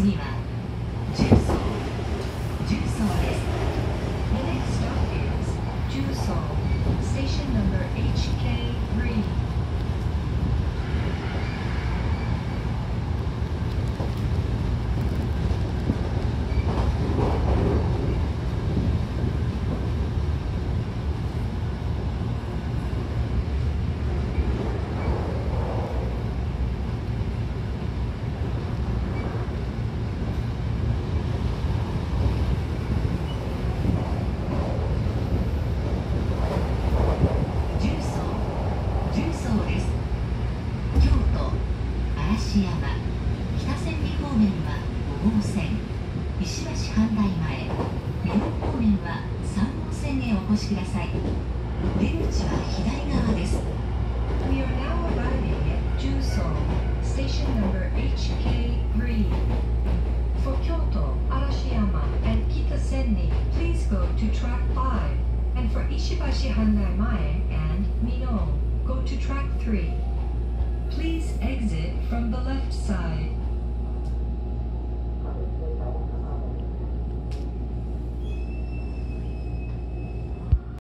次は重曹重曹です The next stop is Jusol, station number HK3. 嵐山北千里方面は5号線石橋阪大前美濃方面は3号線へお越しください出口は左側です We are now arriving at Jusol, station number HK3. For Kyoto, Arashiyama, and Kitasenni, please go to track 5. And for Ishibashi Handai Mae and Mino, go to track 3. Exit from the left side.